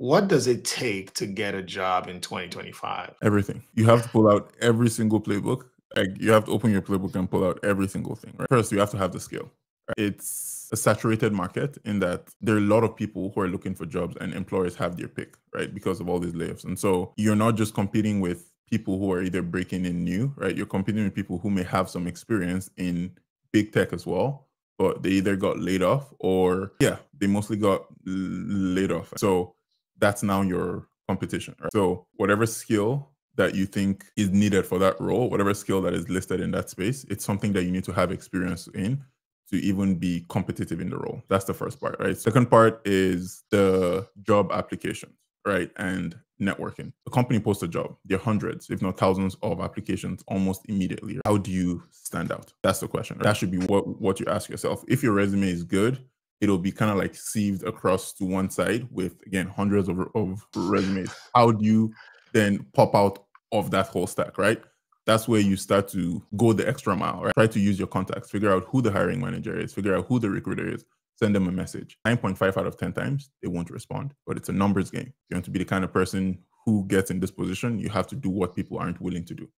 what does it take to get a job in 2025? Everything. You have to pull out every single playbook. Like you have to open your playbook and pull out every single thing. Right? First, you have to have the skill. It's a saturated market in that there are a lot of people who are looking for jobs and employers have their pick, right? Because of all these layoffs. And so you're not just competing with people who are either breaking in new, right? You're competing with people who may have some experience in big tech as well, but they either got laid off or yeah, they mostly got laid off. So that's now your competition. Right? So whatever skill that you think is needed for that role, whatever skill that is listed in that space, it's something that you need to have experience in to even be competitive in the role. That's the first part, right? Second part is the job applications, right? And networking. A company posts a job, there are hundreds, if not thousands of applications almost immediately. How do you stand out? That's the question. Right? That should be what, what you ask yourself. If your resume is good, it'll be kind of like sieved across to one side with again hundreds of, of resumes. How do you then pop out of that whole stack right? That's where you start to go the extra mile right? Try to use your contacts figure out who the hiring manager is figure out who the recruiter is send them a message. 9.5 out of 10 times they won't respond but it's a numbers game. You want to be the kind of person who gets in this position you have to do what people aren't willing to do